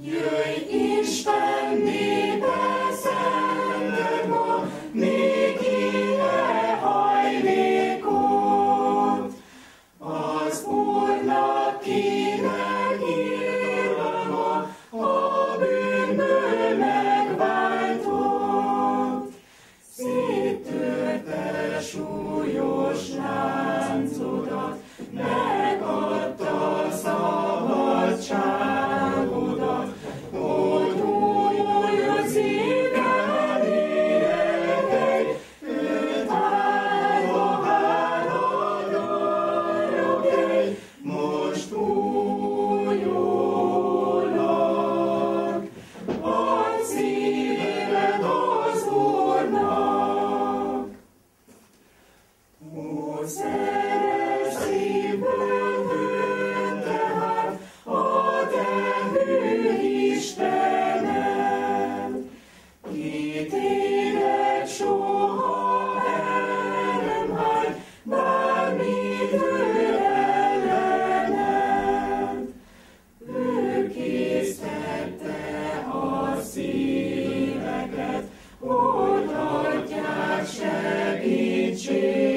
Jöjj és mi. Ichi.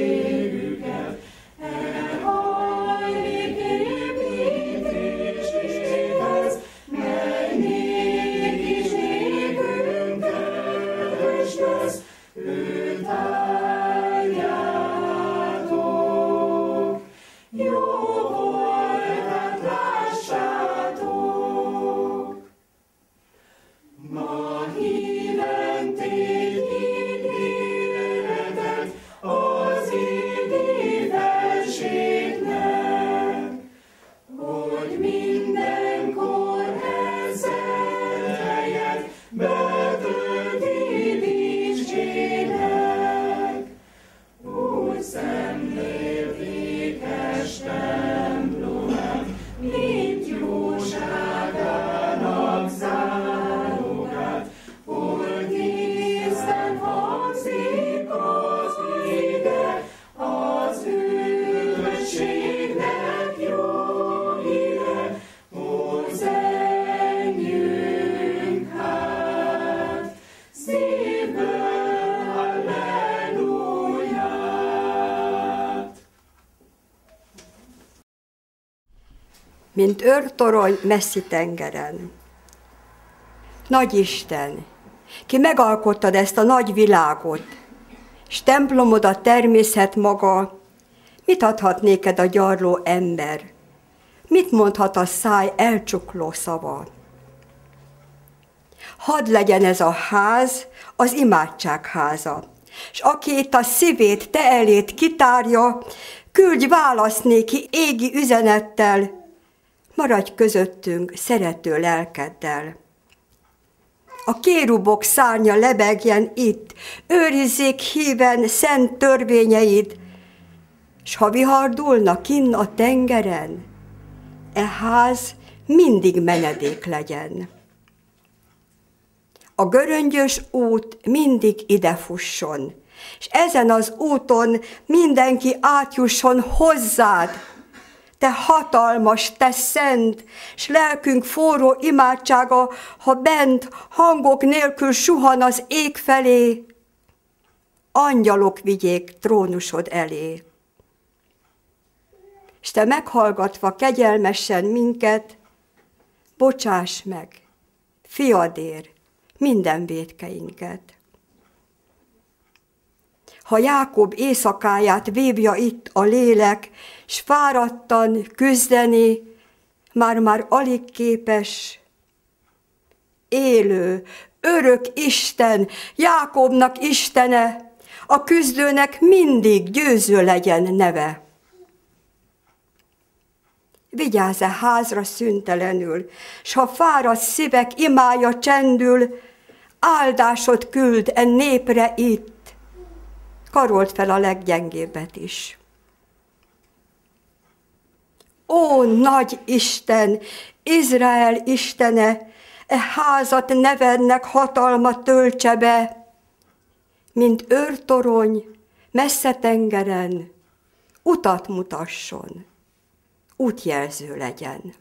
Mint őrtorony messzi tengeren. Nagy Isten, ki megalkottad ezt a nagy világot, s templomod a természet maga, mit adhat néked a gyarló ember? Mit mondhat a száj elcsukló szava? Hadd legyen ez a ház az imádság háza, s aki itt a szívét te elét kitárja, küldj választ néki égi üzenettel, maradj közöttünk szerető lelkeddel. A kérubok szárnya lebegjen itt, őrizzék híven szent törvényeid, s ha vihardulna kinn a tengeren, e ház mindig menedék legyen. A göröngyös út mindig ide fusson, és ezen az úton mindenki átjusson hozzád, te hatalmas, te szent, s lelkünk forró imádsága, ha bent hangok nélkül suhan az ég felé, angyalok vigyék trónusod elé. És te meghallgatva kegyelmesen minket, bocsáss meg, fiadér, minden védkeinket. Ha Jákob éjszakáját vívja itt a lélek, s fáradtan küzdeni, már-már alig képes. Élő, örök Isten, Jákobnak Istene, a küzdőnek mindig győző legyen neve. Vigyázz-e házra szüntelenül, s ha fáradt szívek imája csendül, áldásot küld e népre itt, karolt fel a leggyengébbet is. Ó, nagy Isten, Izrael Istene, e házat nevednek hatalma töltse be, mint őrtorony, messze tengeren, utat mutasson, útjelző legyen.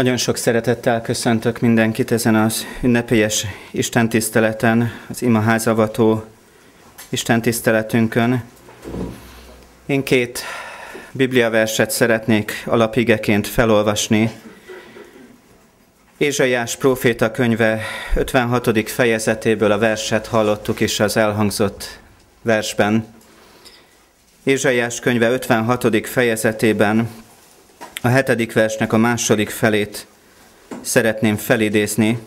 Nagyon sok szeretettel köszöntök mindenkit ezen az ünnepélyes istentiszteleten, az imaházavató istentiszteletünkön. Én két bibliaverset szeretnék alapigeként felolvasni. Ézsaiás próféta könyve 56. fejezetéből a verset hallottuk is az elhangzott versben. Ézsaiás könyve 56. fejezetében a hetedik versnek a második felét szeretném felidézni,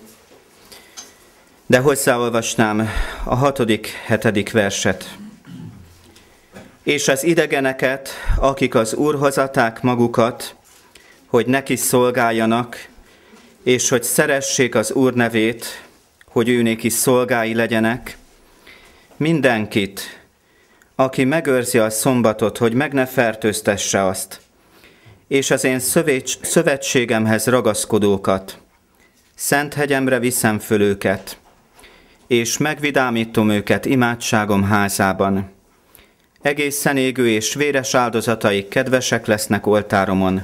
de hozzáolvasnám a hatodik, hetedik verset. És az idegeneket, akik az Úrhoz adták magukat, hogy neki szolgáljanak, és hogy szeressék az Úr nevét, hogy ő néki szolgái legyenek, mindenkit, aki megőrzi a szombatot, hogy meg ne fertőztesse azt, és az én szövetségemhez ragaszkodókat. Szent hegyemre viszem föl őket, és megvidámítom őket imádságom házában. Egészen égő és véres áldozataik kedvesek lesznek oltáromon,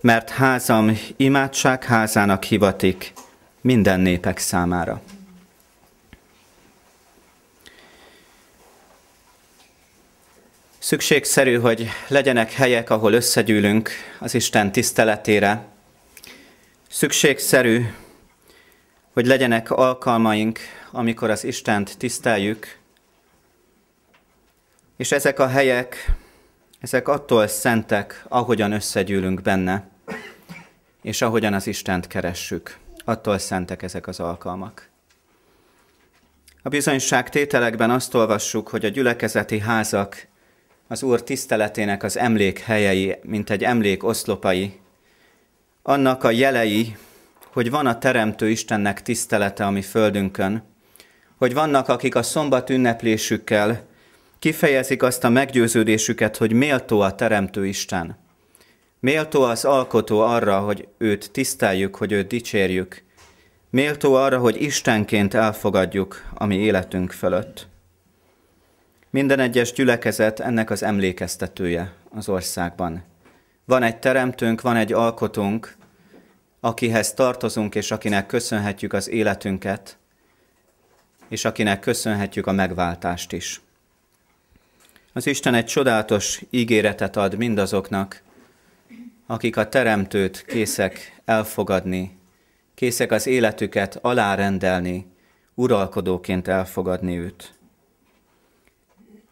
mert házam imádság házának hivatik minden népek számára. Szükségszerű, hogy legyenek helyek, ahol összegyűlünk az Isten tiszteletére. Szükségszerű, hogy legyenek alkalmaink, amikor az Istent tiszteljük. És ezek a helyek, ezek attól szentek, ahogyan összegyűlünk benne, és ahogyan az Istent keressük. Attól szentek ezek az alkalmak. A bizonyság tételekben azt olvassuk, hogy a gyülekezeti házak az Úr tiszteletének az emlék helyei, mint egy emlék oszlopai, annak a jelei, hogy van a Teremtő Istennek tisztelete a mi földünkön, hogy vannak, akik a szombat ünneplésükkel kifejezik azt a meggyőződésüket, hogy méltó a Teremtő Isten. Méltó az alkotó arra, hogy őt tiszteljük, hogy őt dicsérjük. Méltó arra, hogy Istenként elfogadjuk a mi életünk fölött. Minden egyes gyülekezet ennek az emlékeztetője az országban. Van egy teremtőnk, van egy alkotónk, akihez tartozunk, és akinek köszönhetjük az életünket, és akinek köszönhetjük a megváltást is. Az Isten egy csodálatos ígéretet ad mindazoknak, akik a Teremtőt készek elfogadni, készek az életüket alárendelni, uralkodóként elfogadni őt.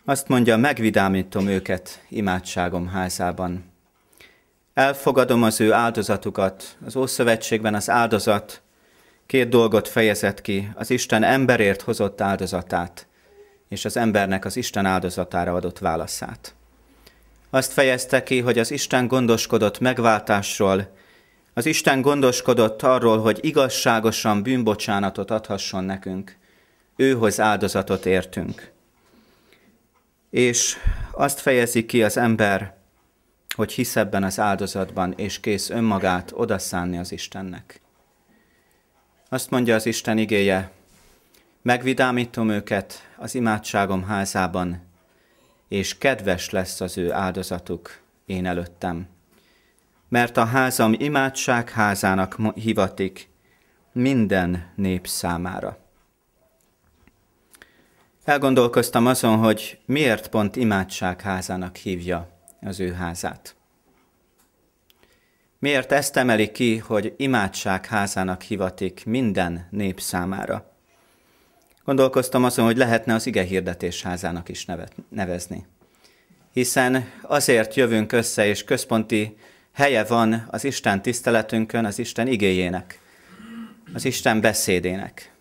Azt mondja, megvidámítom őket imádságom házában. Elfogadom az ő áldozatukat. Az Ószövetségben az áldozat két dolgot fejezett ki, az Isten emberért hozott áldozatát, és az embernek az Isten áldozatára adott válaszát. Azt fejezte ki, hogy az Isten gondoskodott megváltásról, az Isten gondoskodott arról, hogy igazságosan bűnbocsánatot adhasson nekünk. Őhoz áldozatot értünk. És azt fejezi ki az ember, hogy hisz ebben az áldozatban, és kész önmagát odaszánni az Istennek. Azt mondja az Isten igéje, megvidámítom őket az imádságom házában, és kedves lesz az ő áldozatuk én előttem. Mert a házam imádság házának hivatik minden nép számára. Elgondolkoztam azon, hogy miért pont imádság házának hívja az ő házát. Miért ezt emeli ki, hogy imádság házának hivatik minden nép számára? Gondolkoztam azon, hogy lehetne az ige hirdetés házának is nevezni. Hiszen azért jövünk össze, és központi helye van az Isten tiszteletünkön, az Isten igéjének, az Isten beszédének.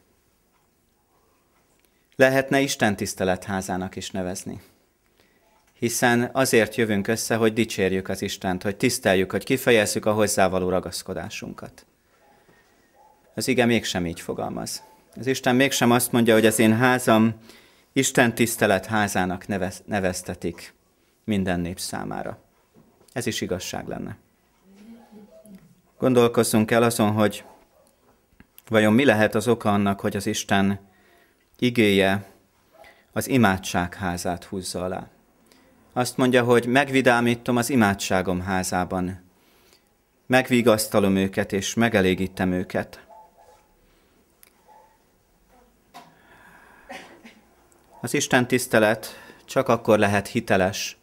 Lehetne Isten tisztelet házának is nevezni hiszen azért jövünk össze, hogy dicsérjük az Istent, hogy tiszteljük, hogy kifejezzük a hozzávaló ragaszkodásunkat. Az ige mégsem így fogalmaz. Az Isten mégsem azt mondja, hogy az én házam Isten tisztelet házának nevez, neveztetik minden nép számára. Ez is igazság lenne. Gondolkozzunk el azon, hogy vajon mi lehet az oka annak, hogy az Isten igéje az imádság házát húzza alá azt mondja, hogy megvidámítom az imádságom házában. Megvigasztalom őket, és megelégítem őket. Az Isten tisztelet csak akkor lehet hiteles,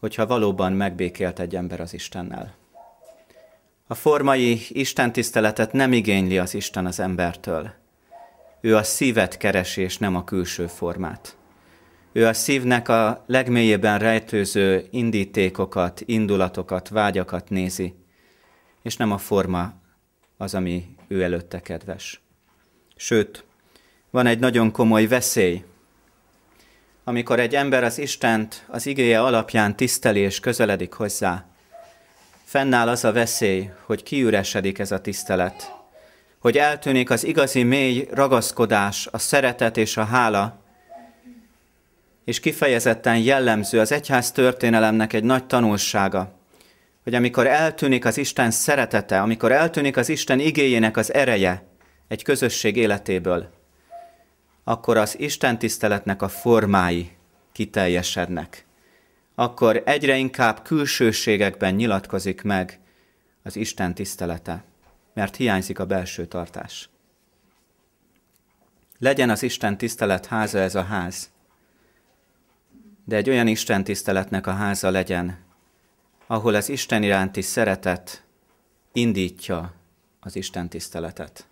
hogyha valóban megbékélt egy ember az Istennel. A formai Isten tiszteletet nem igényli az Isten az embertől. Ő a szívet keresi, és nem a külső formát. Ő a szívnek a legmélyében rejtőző indítékokat, indulatokat, vágyakat nézi, és nem a forma az, ami ő előtte kedves. Sőt, van egy nagyon komoly veszély, amikor egy ember az Istent az igéje alapján tiszteli és közeledik hozzá, fennáll az a veszély, hogy kiüresedik ez a tisztelet, hogy eltűnik az igazi mély ragaszkodás, a szeretet és a hála, és kifejezetten jellemző az egyház történelemnek egy nagy tanulsága, hogy amikor eltűnik az Isten szeretete, amikor eltűnik az Isten igéjének az ereje egy közösség életéből, akkor az Isten tiszteletnek a formái kiteljesednek. Akkor egyre inkább külsőségekben nyilatkozik meg az Isten tisztelete, mert hiányzik a belső tartás. Legyen az Isten tisztelet háza ez a ház, de egy olyan Isten tiszteletnek a háza legyen, ahol az Isten iránti szeretet indítja az Isten tiszteletet.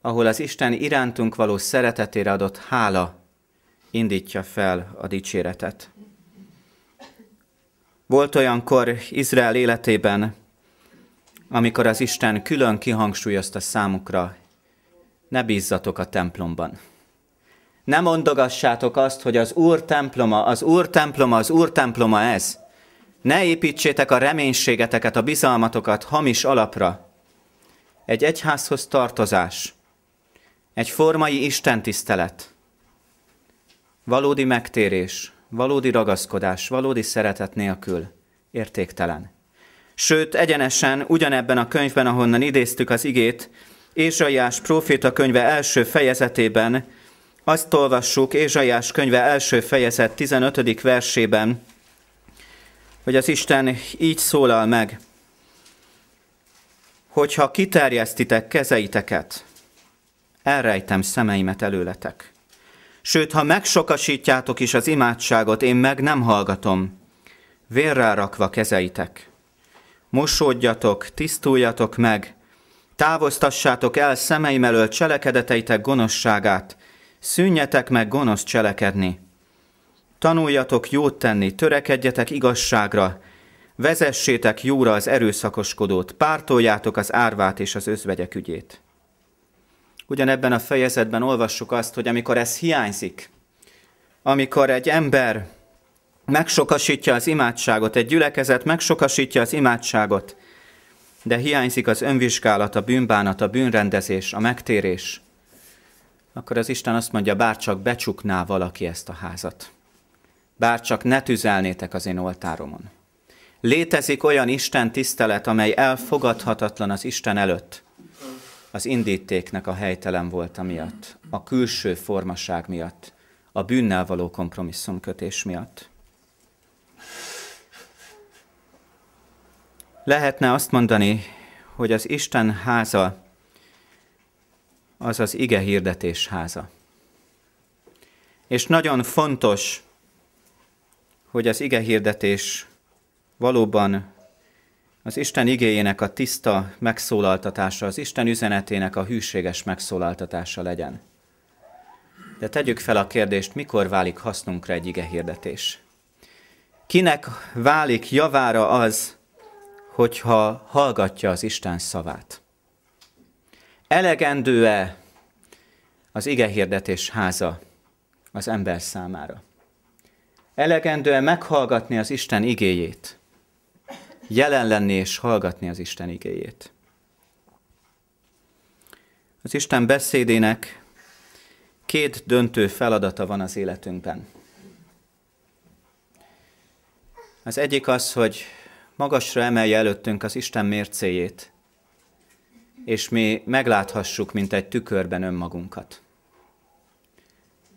Ahol az Isten irántunk való szeretetére adott hála indítja fel a dicséretet. Volt olyankor Izrael életében, amikor az Isten külön kihangsúlyozta számukra, ne bízzatok a templomban. Ne mondogassátok azt, hogy az Úr temploma, az Úr temploma, az Úr temploma ez. Ne építsétek a reménységeteket, a bizalmatokat hamis alapra. Egy egyházhoz tartozás, egy formai istentisztelet, valódi megtérés, valódi ragaszkodás, valódi szeretet nélkül értéktelen. Sőt, egyenesen ugyanebben a könyvben, ahonnan idéztük az igét, Ézsaiás próféta könyve első fejezetében azt olvassuk Ézsaiás könyve első fejezet 15. versében, hogy az Isten így szólal meg, hogyha kiterjesztitek kezeiteket, elrejtem szemeimet előletek. Sőt, ha megsokasítjátok is az imádságot, én meg nem hallgatom, vérrel rakva kezeitek. Mosódjatok, tisztuljatok meg, távoztassátok el szemeim elől cselekedeteitek gonoszságát, szűnjetek meg gonosz cselekedni. Tanuljatok jót tenni, törekedjetek igazságra, vezessétek jóra az erőszakoskodót, pártoljátok az árvát és az özvegyek ügyét. Ugyanebben a fejezetben olvassuk azt, hogy amikor ez hiányzik, amikor egy ember megsokasítja az imádságot, egy gyülekezet megsokasítja az imádságot, de hiányzik az önvizsgálat, a bűnbánat, a bűnrendezés, a megtérés, akkor az Isten azt mondja, bár csak becsukná valaki ezt a házat. Bár csak ne tüzelnétek az én oltáromon. Létezik olyan Isten tisztelet, amely elfogadhatatlan az Isten előtt. Az indítéknek a helytelen volt miatt, a külső formaság miatt, a bűnnel való kompromisszumkötés miatt. Lehetne azt mondani, hogy az Isten háza az az ige hirdetés háza. És nagyon fontos, hogy az ige hirdetés valóban az Isten igéjének a tiszta megszólaltatása, az Isten üzenetének a hűséges megszólaltatása legyen. De tegyük fel a kérdést, mikor válik hasznunkra egy ige hirdetés? Kinek válik javára az, hogyha hallgatja az Isten szavát? Elegendő-e az igehirdetés háza az ember számára? Elegendő-e meghallgatni az Isten igéjét? Jelen lenni és hallgatni az Isten igéjét? Az Isten beszédének két döntő feladata van az életünkben. Az egyik az, hogy magasra emelje előttünk az Isten mércéjét, és mi megláthassuk, mint egy tükörben önmagunkat.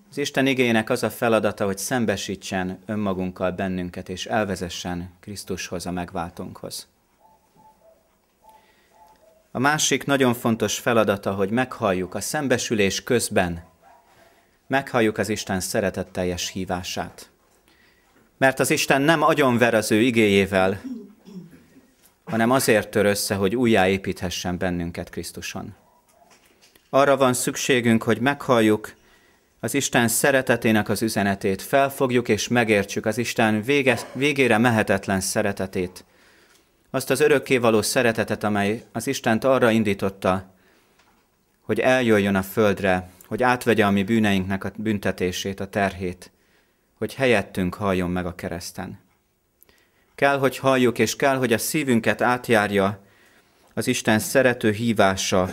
Az Isten igének az a feladata, hogy szembesítsen önmagunkkal bennünket, és elvezessen Krisztushoz, a megváltónkhoz. A másik nagyon fontos feladata, hogy meghalljuk a szembesülés közben, meghalljuk az Isten szeretetteljes hívását. Mert az Isten nem agyonver az ő igéjével, hanem azért tör össze, hogy újjáépíthessen bennünket Krisztuson. Arra van szükségünk, hogy meghalljuk az Isten szeretetének az üzenetét, felfogjuk és megértsük az Isten vége, végére mehetetlen szeretetét, azt az örökkévaló szeretetet, amely az Istent arra indította, hogy eljöjjön a földre, hogy átvegye a mi bűneinknek a büntetését, a terhét, hogy helyettünk halljon meg a kereszten. Kell, hogy halljuk, és kell, hogy a szívünket átjárja az Isten szerető hívása,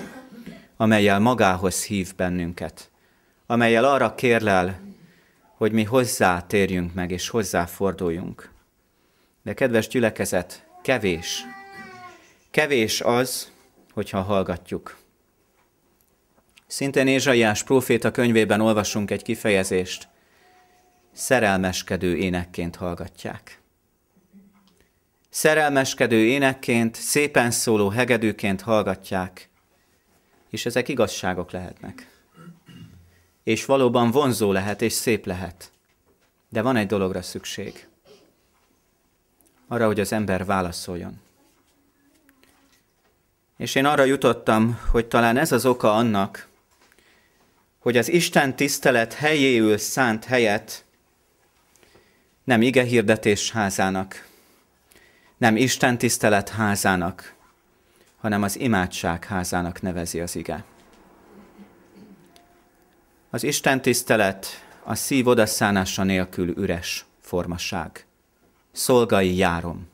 amelyel magához hív bennünket, amelyel arra kérlel, hogy mi hozzá térjünk meg, és hozzá forduljunk. De kedves gyülekezet, kevés. Kevés az, hogyha hallgatjuk. Szintén Ézsaiás próféta könyvében olvasunk egy kifejezést, szerelmeskedő énekként hallgatják szerelmeskedő énekként, szépen szóló hegedűként hallgatják, és ezek igazságok lehetnek. És valóban vonzó lehet, és szép lehet. De van egy dologra szükség. Arra, hogy az ember válaszoljon. És én arra jutottam, hogy talán ez az oka annak, hogy az Isten tisztelet helyéül szánt helyet nem ige hirdetés házának, nem Isten tisztelet házának, hanem az imádság házának nevezi az ige. Az Isten tisztelet a szív odaszánása nélkül üres formaság. Szolgai járom.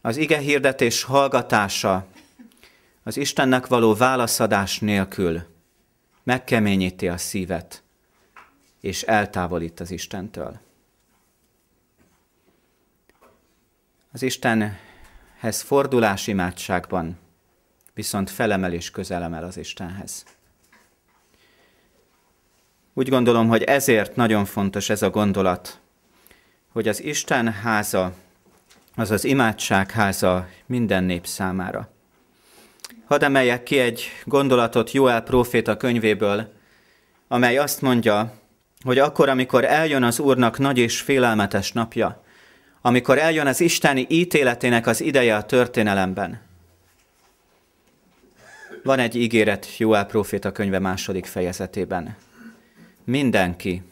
Az ige hirdetés hallgatása az Istennek való válaszadás nélkül megkeményíti a szívet, és eltávolít az Istentől. Az Istenhez fordulás imádságban viszont felemel és közelemel az Istenhez. Úgy gondolom, hogy ezért nagyon fontos ez a gondolat, hogy az Isten háza, az az imádság háza minden nép számára. Hadd emeljek ki egy gondolatot Joel próféta könyvéből, amely azt mondja, hogy akkor, amikor eljön az Úrnak nagy és félelmetes napja, amikor eljön az Isteni ítéletének az ideje a történelemben. Van egy ígéret Joel próféta könyve második fejezetében. Mindenki,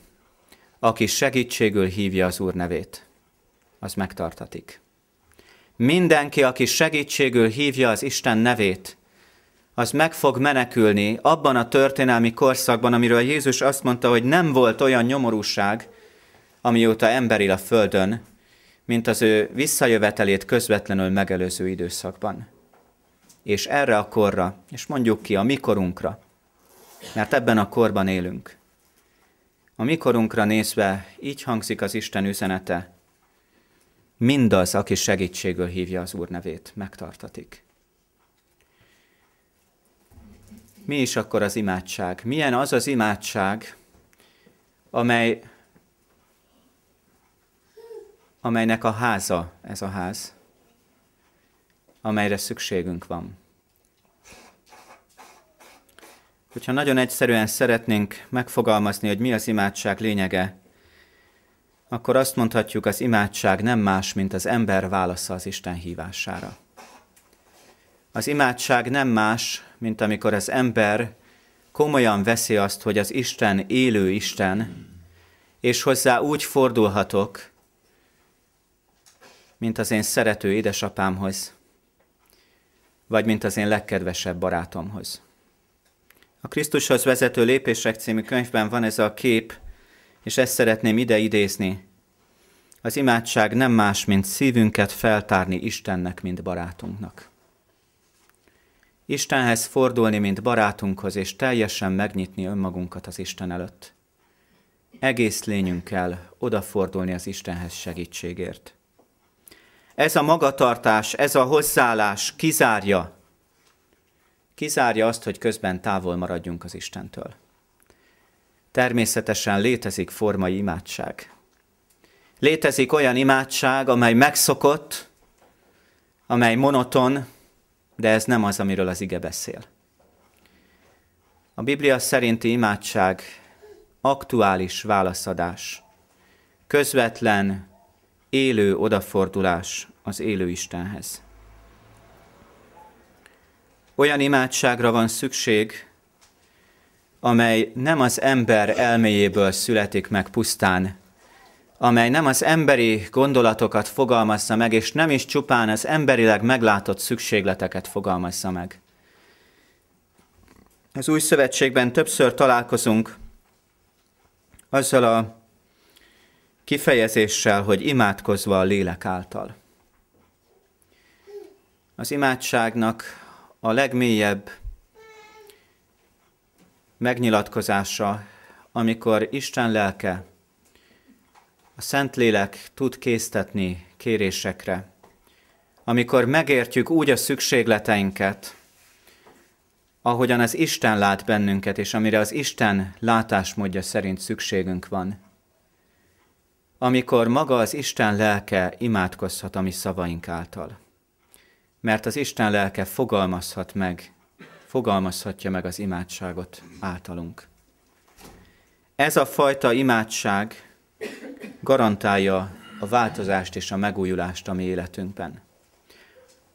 aki segítségül hívja az Úr nevét, az megtartatik. Mindenki, aki segítségül hívja az Isten nevét, az meg fog menekülni abban a történelmi korszakban, amiről Jézus azt mondta, hogy nem volt olyan nyomorúság, amióta emberi a földön, mint az ő visszajövetelét közvetlenül megelőző időszakban. És erre a korra, és mondjuk ki a mikorunkra, mert ebben a korban élünk. A mikorunkra nézve így hangzik az Isten üzenete, mindaz, aki segítségül hívja az Úr nevét, megtartatik. Mi is akkor az imádság? Milyen az az imádság, amely, amelynek a háza ez a ház, amelyre szükségünk van? Hogyha nagyon egyszerűen szeretnénk megfogalmazni, hogy mi az imádság lényege, akkor azt mondhatjuk, az imádság nem más, mint az ember válasza az Isten hívására. Az imádság nem más, mint amikor az ember komolyan veszi azt, hogy az Isten élő Isten, és hozzá úgy fordulhatok, mint az én szerető édesapámhoz, vagy mint az én legkedvesebb barátomhoz. A Krisztushoz vezető lépések című könyvben van ez a kép, és ezt szeretném ide idézni. Az imádság nem más, mint szívünket feltárni Istennek, mint barátunknak. Istenhez fordulni, mint barátunkhoz, és teljesen megnyitni önmagunkat az Isten előtt. Egész lényünkkel odafordulni az Istenhez segítségért. Ez a magatartás, ez a hozzáállás kizárja, kizárja azt, hogy közben távol maradjunk az Istentől. Természetesen létezik formai imádság. Létezik olyan imádság, amely megszokott, amely monoton, de ez nem az, amiről az ige beszél. A Biblia szerinti imádság aktuális válaszadás, közvetlen, élő odafordulás az élő Istenhez. Olyan imádságra van szükség, amely nem az ember elméjéből születik meg pusztán, amely nem az emberi gondolatokat fogalmazza meg, és nem is csupán az emberileg meglátott szükségleteket fogalmazza meg. Az új szövetségben többször találkozunk azzal a kifejezéssel, hogy imádkozva a lélek által. Az imádságnak a legmélyebb megnyilatkozása, amikor Isten lelke, a Szentlélek tud késztetni kérésekre, amikor megértjük úgy a szükségleteinket, ahogyan az Isten lát bennünket, és amire az Isten látásmódja szerint szükségünk van. Amikor maga az Isten lelke imádkozhat a mi szavaink által. Mert az Isten lelke fogalmazhat meg fogalmazhatja meg az imádságot általunk. Ez a fajta imádság garantálja a változást és a megújulást a mi életünkben.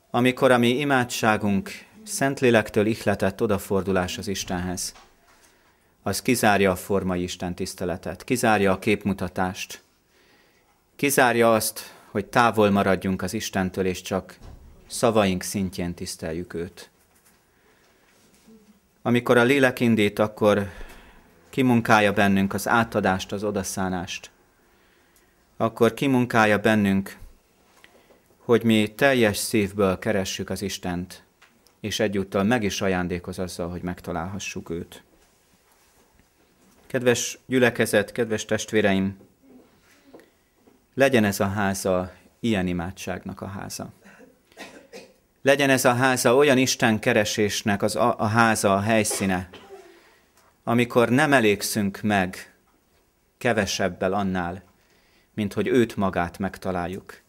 Amikor a mi imádságunk Szentlélektől ihletett odafordulás az Istenhez, az kizárja a formai Isten tiszteletet, kizárja a képmutatást, kizárja azt, hogy távol maradjunk az Istentől, és csak szavaink szintjén tiszteljük őt. Amikor a lélek indít, akkor kimunkálja bennünk az átadást, az odaszánást. Akkor kimunkálja bennünk, hogy mi teljes szívből keressük az Istent, és egyúttal meg is ajándékoz azzal, hogy megtalálhassuk őt. Kedves gyülekezet, kedves testvéreim, legyen ez a háza ilyen imádságnak a háza. Legyen ez a háza olyan Isten keresésnek az a, a háza, a helyszíne, amikor nem elégszünk meg kevesebbel annál, mint hogy őt magát megtaláljuk,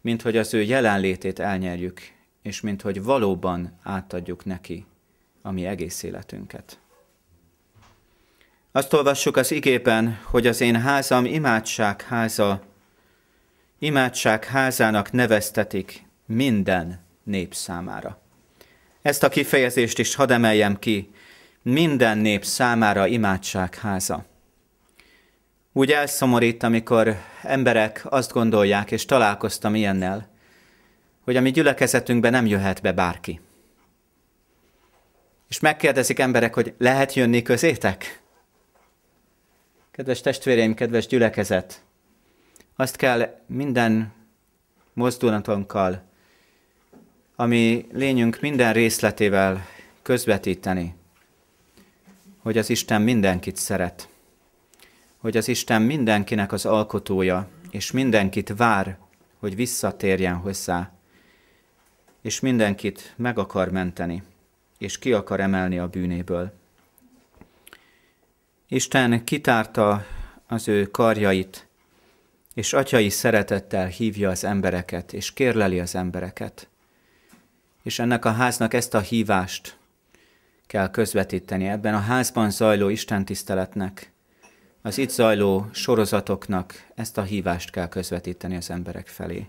mint hogy az ő jelenlétét elnyerjük, és mint hogy valóban átadjuk neki a mi egész életünket. Azt olvassuk az igében, hogy az én házam imádság háza, imádság házának neveztetik minden nép számára. Ezt a kifejezést is hadd emeljem ki, minden nép számára imádságháza. Úgy elszomorít, amikor emberek azt gondolják, és találkoztam ilyennel, hogy a mi gyülekezetünkbe nem jöhet be bárki. És megkérdezik emberek, hogy lehet jönni közétek? Kedves testvéreim, kedves gyülekezet, azt kell minden mozdulatunkkal, ami lényünk minden részletével közvetíteni, hogy az Isten mindenkit szeret, hogy az Isten mindenkinek az alkotója, és mindenkit vár, hogy visszatérjen hozzá, és mindenkit meg akar menteni, és ki akar emelni a bűnéből. Isten kitárta az ő karjait, és atyai szeretettel hívja az embereket, és kérleli az embereket. És ennek a háznak ezt a hívást kell közvetíteni ebben a házban zajló istentiszteletnek, az itt zajló sorozatoknak ezt a hívást kell közvetíteni az emberek felé.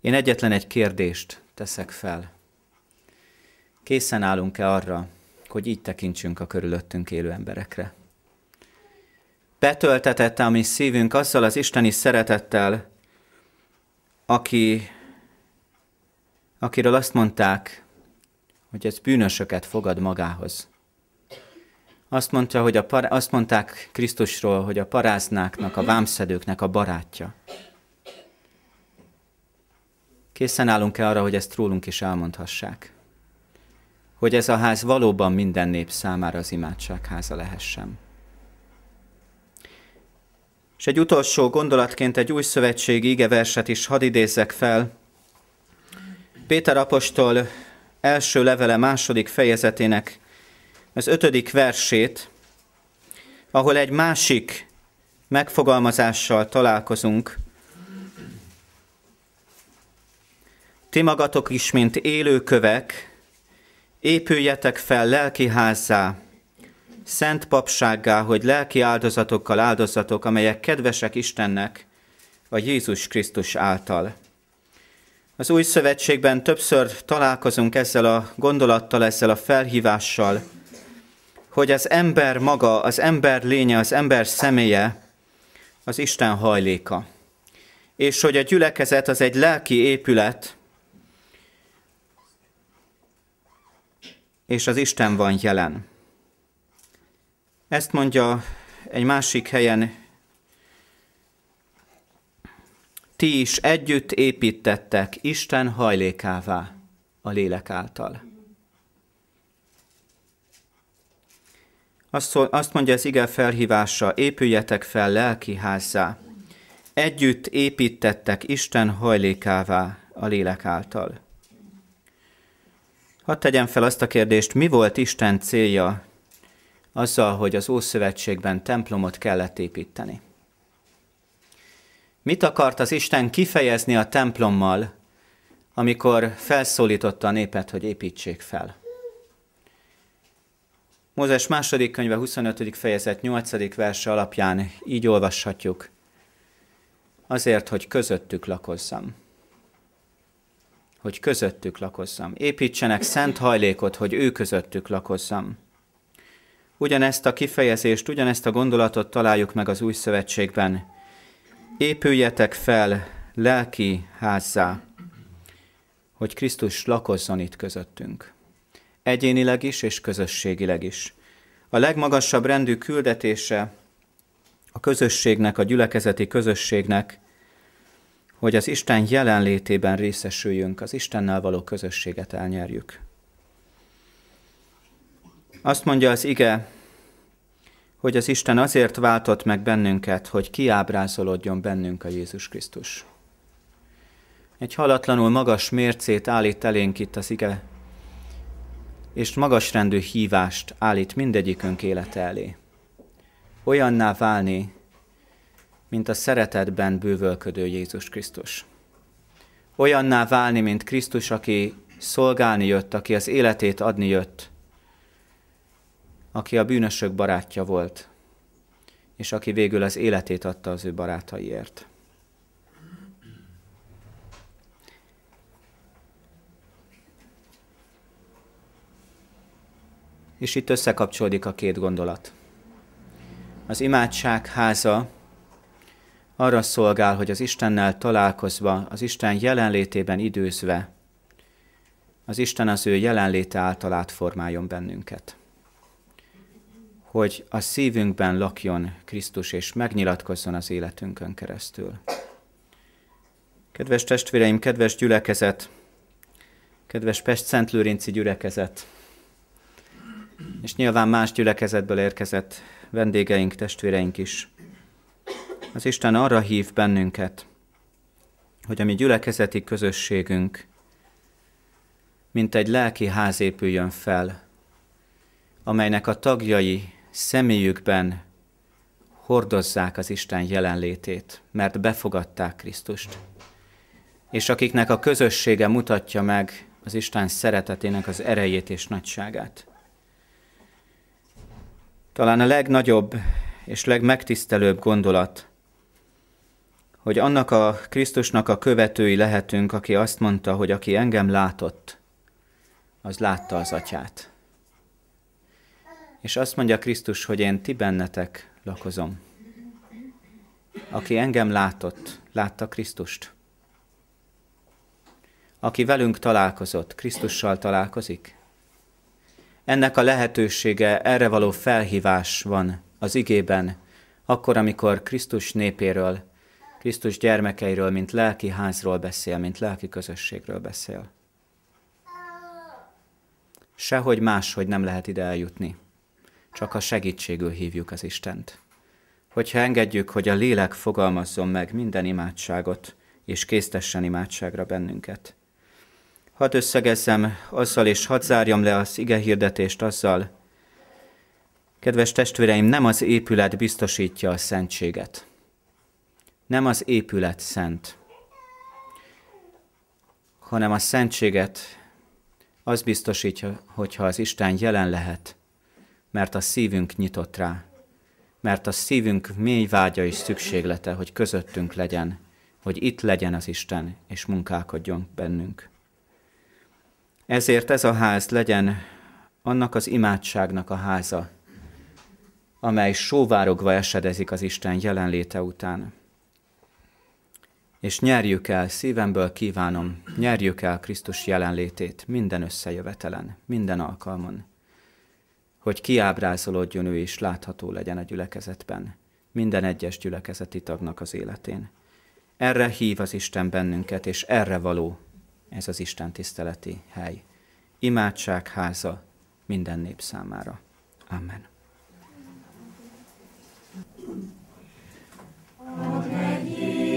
Én egyetlen egy kérdést teszek fel. Készen állunk-e arra, hogy így tekintsünk a körülöttünk élő emberekre? Betöltetette a mi szívünk azzal az isteni szeretettel, aki, akiről azt mondták, hogy ez bűnösöket fogad magához. Azt, mondta, hogy a par, azt mondták Krisztusról, hogy a paráznáknak, a vámszedőknek a barátja. Készen állunk-e arra, hogy ezt rólunk is elmondhassák? Hogy ez a ház valóban minden nép számára az imádság háza lehessen. És egy utolsó gondolatként egy új szövetségi igeverset is hadd idézzek fel. Péter apostol első levele második fejezetének az ötödik versét, ahol egy másik megfogalmazással találkozunk. Ti magatok is, mint élőkövek, épüljetek fel lelki házzá, szent papsággá, hogy lelki áldozatokkal áldozatok, amelyek kedvesek Istennek a Jézus Krisztus által. Az új szövetségben többször találkozunk ezzel a gondolattal, ezzel a felhívással, hogy az ember maga, az ember lénye, az ember személye az Isten hajléka. És hogy a gyülekezet az egy lelki épület, és az Isten van jelen. Ezt mondja egy másik helyen, ti is együtt építettek Isten hajlékává a lélek által. Azt, azt mondja az ige felhívása, épüljetek fel lelki házzá. Együtt építettek Isten hajlékává a lélek által. Hadd tegyem fel azt a kérdést, mi volt Isten célja azzal, hogy az Ószövetségben templomot kellett építeni. Mit akart az Isten kifejezni a templommal, amikor felszólította a népet, hogy építsék fel? Mózes második könyve 25. fejezet 8. verse alapján így olvashatjuk. Azért, hogy közöttük lakozzam. Hogy közöttük lakozzam. Építsenek szent hajlékot, hogy ő közöttük lakozzam. Ugyanezt a kifejezést, ugyanezt a gondolatot találjuk meg az új szövetségben. Épüljetek fel lelki házzá, hogy Krisztus lakozzon itt közöttünk. Egyénileg is és közösségileg is. A legmagasabb rendű küldetése a közösségnek, a gyülekezeti közösségnek, hogy az Isten jelenlétében részesüljünk, az Istennel való közösséget elnyerjük. Azt mondja az ige, hogy az Isten azért váltott meg bennünket, hogy kiábrázolódjon bennünk a Jézus Krisztus. Egy halatlanul magas mércét állít elénk itt az ige, és magasrendű hívást állít mindegyikünk élete elé. Olyanná válni, mint a szeretetben bővölködő Jézus Krisztus. Olyanná válni, mint Krisztus, aki szolgálni jött, aki az életét adni jött, aki a bűnösök barátja volt, és aki végül az életét adta az ő barátaiért. És itt összekapcsolódik a két gondolat. Az imádság háza arra szolgál, hogy az Istennel találkozva, az Isten jelenlétében időzve, az Isten az ő jelenléte által átformáljon bennünket. Hogy a szívünkben lakjon Krisztus, és megnyilatkozzon az életünkön keresztül. Kedves testvéreim, kedves gyülekezet, kedves Pest Szent Lőrinci gyülekezet, és nyilván más gyülekezetből érkezett vendégeink, testvéreink is. Az Isten arra hív bennünket, hogy a mi gyülekezeti közösségünk mint egy lelki ház épüljön fel, amelynek a tagjai személyükben hordozzák az Isten jelenlétét, mert befogadták Krisztust, és akiknek a közössége mutatja meg az Isten szeretetének az erejét és nagyságát. Talán a legnagyobb és legmegtisztelőbb gondolat, hogy annak a Krisztusnak a követői lehetünk, aki azt mondta, hogy aki engem látott, az látta az atyát. És azt mondja Krisztus, hogy én ti bennetek lakozom. Aki engem látott, látta Krisztust. Aki velünk találkozott, Krisztussal találkozik. Ennek a lehetősége, erre való felhívás van az igében, akkor, amikor Krisztus népéről, Krisztus gyermekeiről, mint lelki házról beszél, mint lelki közösségről beszél. Sehogy máshogy nem lehet ide eljutni. Csak a segítségül hívjuk az Istent. Hogyha engedjük, hogy a lélek fogalmazzon meg minden imádságot, és késztessen imádságra bennünket. Hadd összegezzem azzal, és hadd zárjam le az ige hirdetést azzal, Kedves testvéreim, nem az épület biztosítja a szentséget. Nem az épület szent, hanem a szentséget az biztosítja, hogyha az Isten jelen lehet, mert a szívünk nyitott rá, mert a szívünk mély vágya és szükséglete, hogy közöttünk legyen, hogy itt legyen az Isten, és munkálkodjon bennünk. Ezért ez a ház legyen annak az imádságnak a háza, amely sóvárogva esedezik az Isten jelenléte után és nyerjük el, szívemből kívánom, nyerjük el Krisztus jelenlétét minden összejövetelen, minden alkalmon, hogy kiábrázolódjon ő is látható legyen a gyülekezetben, minden egyes gyülekezeti tagnak az életén. Erre hív az Isten bennünket, és erre való ez az Isten tiszteleti hely. Imádság háza minden nép számára. Amen. Amen. Mennyei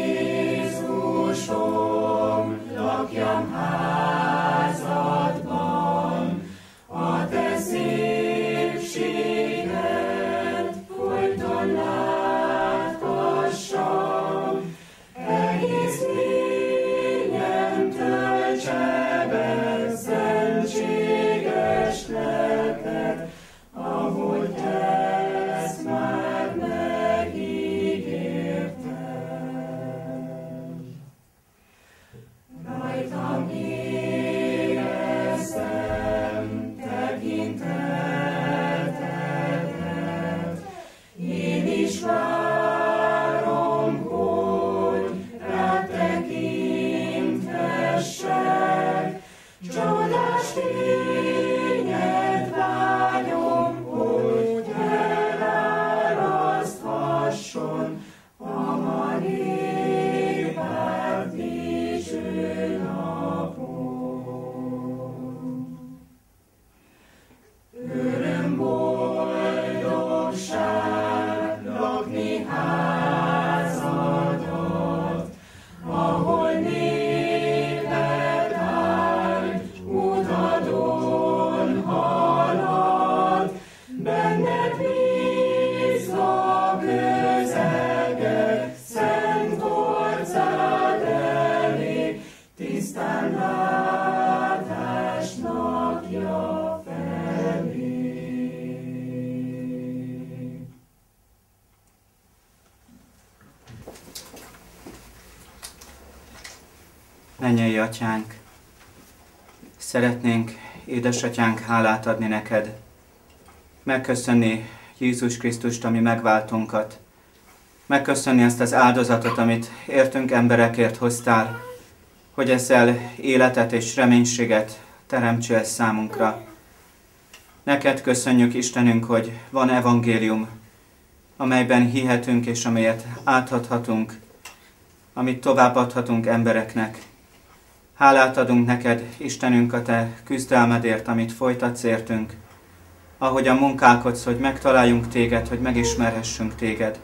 atyánk, szeretnénk, édesatyánk, hálát adni neked, megköszönni Jézus Krisztust, ami megváltunkat. Megköszönni ezt az áldozatot, amit értünk emberekért hoztál, hogy ezzel életet és reménységet teremtsél számunkra. Neked köszönjük, Istenünk, hogy van evangélium, amelyben hihetünk és amelyet átadhatunk, amit továbbadhatunk embereknek. Hálát adunk neked, Istenünk, a te küzdelmedért, amit folytatsz értünk, ahogyan munkálkodsz, hogy megtaláljunk téged, hogy megismerhessünk téged.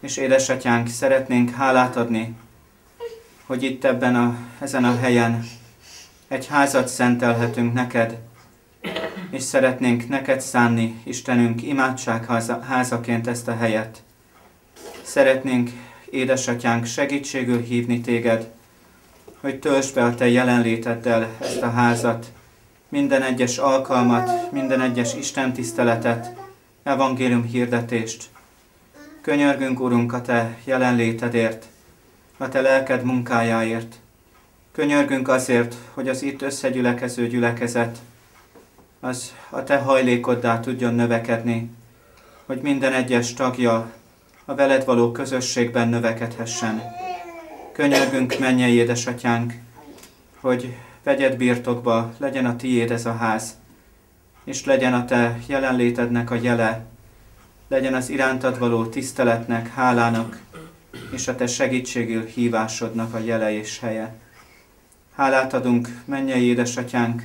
És édesatyánk, szeretnénk hálát adni, hogy itt ebben a, ezen a helyen egy házat szentelhetünk neked, és szeretnénk neked szánni, Istenünk, imádságházaként ezt a helyet. Szeretnénk, édesatyánk, segítségül hívni téged, hogy töltsd be a te jelenléteddel ezt a házat, minden egyes alkalmat, minden egyes Isten tiszteletet, evangélium hirdetést. Könyörgünk, Urunk, a Te jelenlétedért, a Te lelked munkájáért. Könyörgünk azért, hogy az itt összegyülekező gyülekezet az a Te hajlékoddá tudjon növekedni, hogy minden egyes tagja a veled való közösségben növekedhessen. Könyörgünk, mennyei édesatyánk, hogy vegyed birtokba, legyen a tiéd ez a ház, és legyen a te jelenlétednek a jele, legyen az irántad való tiszteletnek, hálának, és a te segítségül hívásodnak a jele és helye. Hálát adunk, mennyei édesatyánk,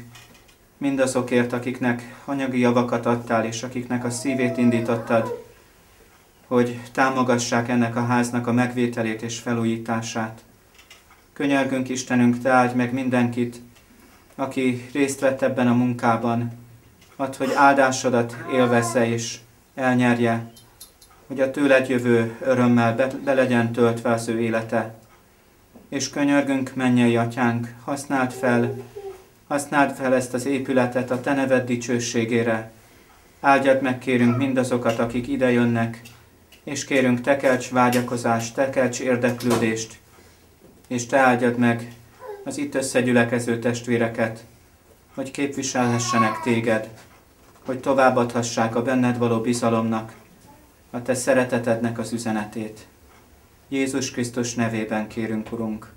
mindazokért, akiknek anyagi javakat adtál, és akiknek a szívét indítottad, hogy támogassák ennek a háznak a megvételét és felújítását. Könyörgünk Istenünk, te áldj meg mindenkit, aki részt vett ebben a munkában, add, hogy áldásodat élvezze és elnyerje, hogy a tőled jövő örömmel be, be legyen töltve az ő élete. És könyörgünk, mennyei atyánk, használd fel, használd fel ezt az épületet a te neved dicsőségére. Áldjad meg, kérünk, mindazokat, akik ide jönnek, és kérünk, tekelts vágyakozást, tekelts érdeklődést, és te áldjad meg az itt összegyülekező testvéreket, hogy képviselhessenek téged, hogy továbbadhassák a benned való bizalomnak, a te szeretetednek az üzenetét. Jézus Krisztus nevében kérünk, Urunk.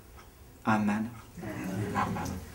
Amen. Amen.